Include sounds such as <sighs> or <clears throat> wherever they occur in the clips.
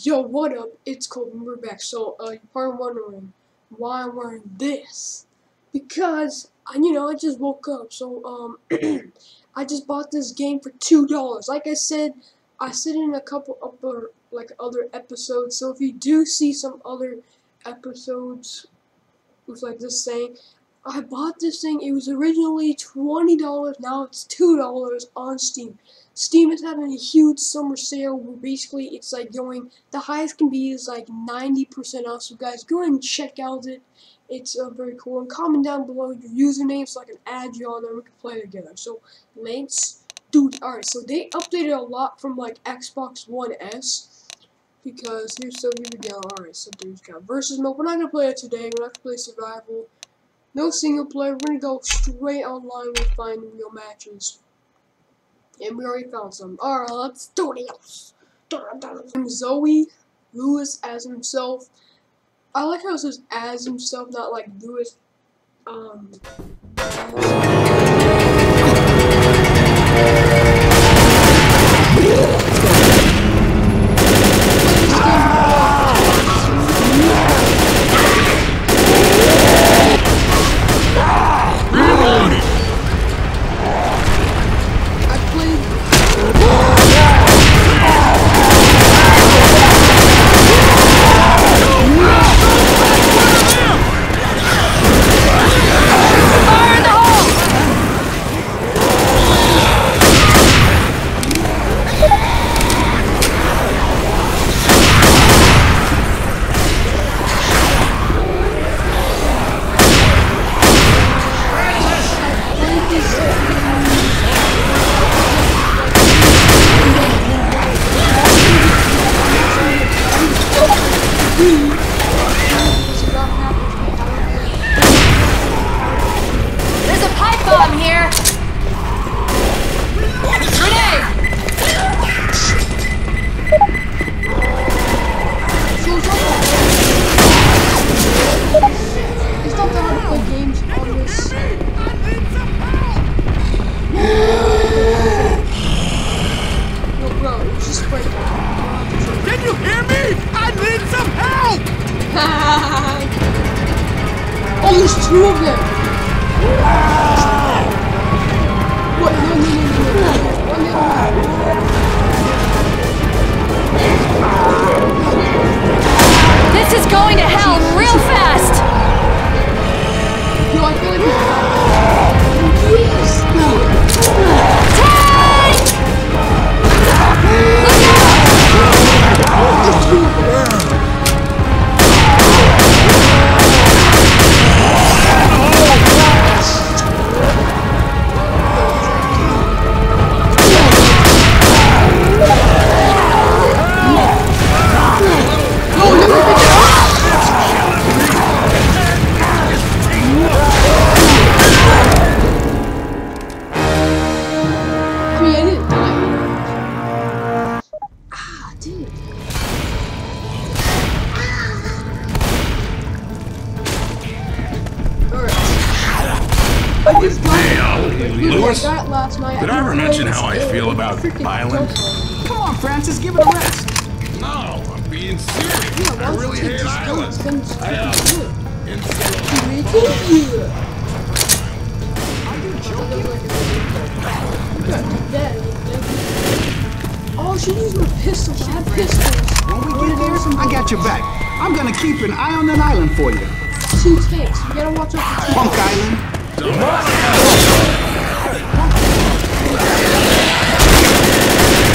Yo, what up? It's Colton. We're back. So, uh, you're probably wondering why I'm wearing this. Because, I, you know, I just woke up. So, um, <clears throat> I just bought this game for $2. Like I said, I said in a couple other, like, other episodes. So, if you do see some other episodes with, like, this saying, I bought this thing. It was originally $20. Now it's $2 on Steam. Steam is having a huge summer sale where basically it's like going, the highest can be is like 90% off. So guys, go ahead and check out it. It's uh, very cool. And comment down below your username so I can add you on there we can play together. So let's do Alright, so they updated a lot from like Xbox One S. Because here's so here we go. Alright, so there's got versus mode. We're not gonna play it today, we're not gonna play survival. No single player, we're gonna go straight online and find real matches. And we already found some. Alright, let's do this. I'm Zoey Louis as himself. I like how it says as himself, not like Louis. Um. Oh, there's <laughs> two of them! About violence? Come on, Francis, give it a rest. No, I'm being serious. Yeah, I really hate islands. I, uh, Are you joking? Oh, she used my pistol. She had pistols. When we get there, I got your back. I'm gonna keep an eye on that island for you. Two tanks. You gotta watch out for Punk Island.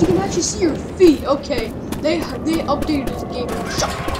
You can actually see your feet. Okay, they they updated this game. Shut.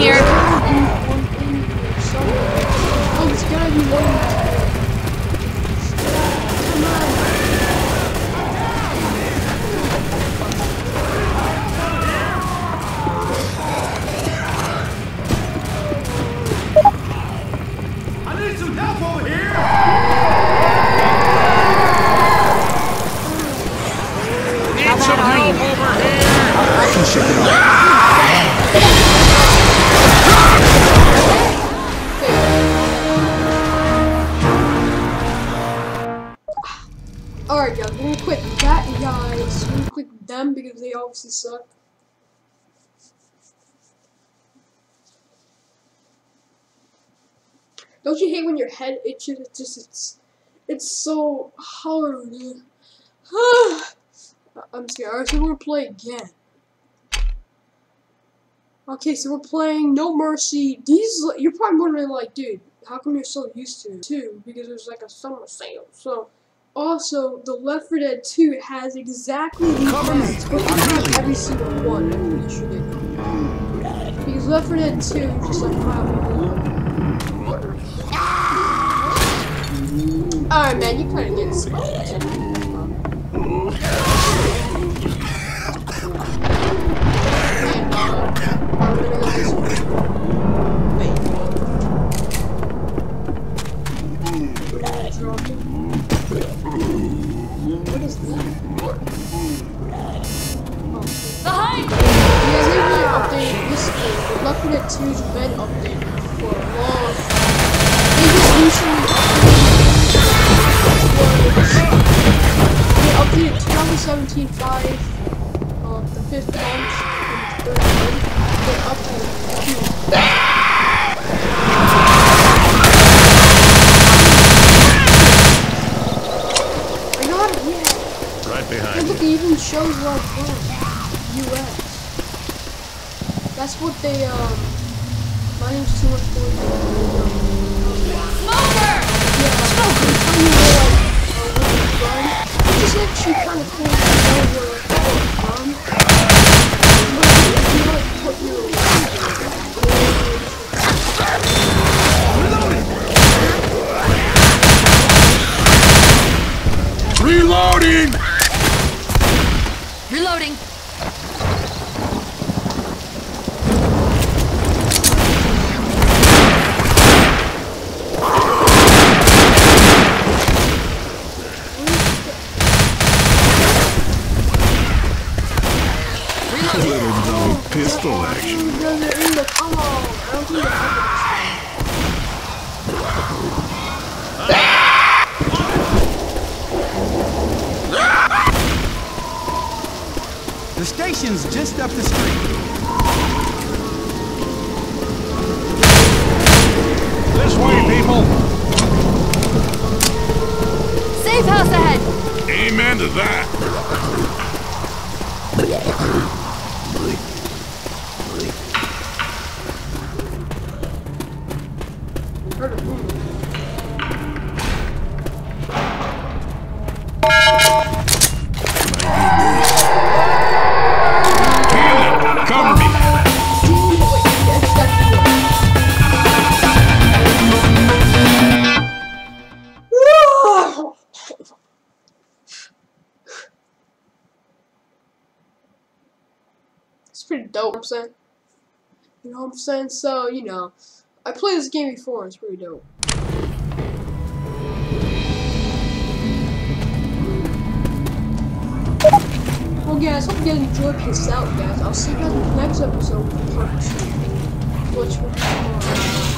here. Alright guys, we're gonna quit that guys. We're gonna quit them because they obviously suck. Don't you hate when your head itches? It's just it's it's so hard. <sighs> I'm scared. Alright, so we're gonna play again. Okay, so we're playing No Mercy. These you're probably wondering like, dude, how come you're so used to it too? Because there's like a summer sale. So also the Left 4 Dead 2 has exactly these Cover me. maps, but they have every single one. I'm pretty sure they do. Because Left 4 Dead 2 is just like wow. Alright man, you kinda get smart. Right Hey, behind look, you. it even shows where I'm from. U.S. That's what they, um... My name's too much for you. Smoker! Yeah, they tell you where, like, uh, where you're from. Which is actually kind of cool to know where, like, where you're from. But if you, like, put your... Reloading! Reloading. Reloading. Little dumb pistol action. Dude, does it in the... Come on! I don't think the evidence. The station's just up the street. This way, people. Safe house ahead. Amen to that. It's pretty dope, I'm saying. You know what I'm saying? So, you know, I played this game before, it's pretty dope. Well, guys, hope you guys enjoyed out, guys. I'll see you guys in the next episode, part two, which will be tomorrow.